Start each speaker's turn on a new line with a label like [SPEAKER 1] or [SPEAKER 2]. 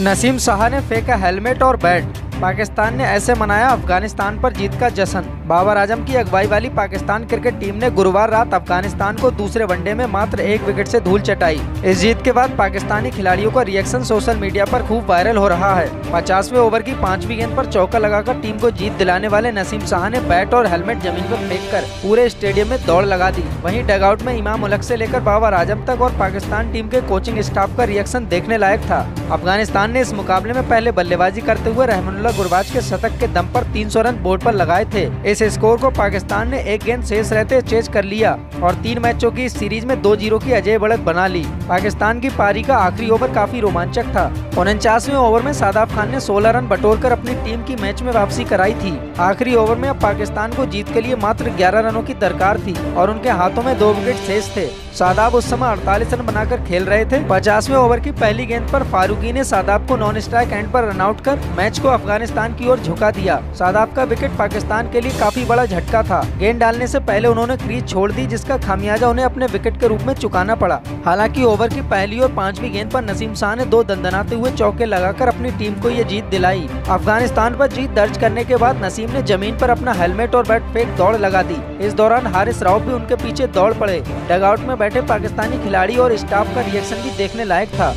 [SPEAKER 1] नसीम शाह ने फेंका हेलमेट और बैट। पाकिस्तान ने ऐसे मनाया अफ़गानिस्तान पर जीत का जश्न। बाबर आज़म की अगुवाई वाली पाकिस्तान क्रिकेट टीम ने गुरुवार रात अफ़गानिस्तान को दूसरे वनडे में मात्र एक विकेट से धूल चटाई। इस जीत के बाद पाकिस्तानी खिलाड़ियों का रिएक्शन सोशल मीडिया पर खूब वायरल हो रहा है। पचासवें ओवर की पांचवी गेंद पर चौका लगाकर टीम को जीत दिलाने वाले नसीम शाह ने बैट और हेलमेट ज़मीन पर फेंक कर पूरे स्टेडियम में दौड़ लगा दी। वहीं डगआउट में इमाम उलक से लेकर बाबर आज़म तक और पाकिस्तान टीम के कोचिंग स्टाफ का रिएक्शन देखने लायक था। अफ़गानिस्तान ने इस मुकाबले में पहले बल्लेबाजी करते हुए रहमानुल्लाह गुरबाज के शतक के दम पर 300 रन बोर्ड पर लगाए थे। इस स्कोर को पाकिस्तान ने एक गेंद शेष रहते चेज कर लिया और तीन मैचों की इस सीरीज़ में दो ज़ीरो की अजय बढ़त बना ली। पाकिस्तान की पारी का आखिरी ओवर काफ़ी रोमांचक था। उनचासवें ओवर में सादाब खान ने 16 रन बटोरकर अपनी टीम की मैच में वापसी कराई थी। आखिरी ओवर में अब पाकिस्तान को जीत के लिए मात्र 11 रनों की दरकार थी और उनके हाथों में दो विकेट शेष थे। सादाब उस समय 48 रन बनाकर खेल रहे थे। पचासवें ओवर की पहली गेंद पर फारूकी ने सादाब को नॉन स्ट्राइक एंड पर रनआउट कर मैच को अफ़गानिस्तान की ओर झुका दिया। सादाब का विकेट पाकिस्तान के लिए काफ़ी बड़ा झटका था। गेंद डालने से पहले उन्होंने क्रीज छोड़ दी, जिसका खामियाजा उन्हें अपने विकेट के रूप में चुकाना पड़ा। हालाँकि ओवर की पहली और पांचवी गेंद पर नसीम शाह ने दो दंदनाते हुए चौके लगाकर अपनी टीम को ये जीत दिलाई। अफ़गानिस्तान पर जीत दर्ज करने के बाद नसीम ने ज़मीन पर अपना हेलमेट और बैट फेंक दौड़ लगा दी। इस दौरान हारिस राव भी उनके पीछे दौड़ पड़े। डगआउट में बैठे पाकिस्तानी खिलाड़ी और स्टाफ का रिएक्शन भी देखने लायक था।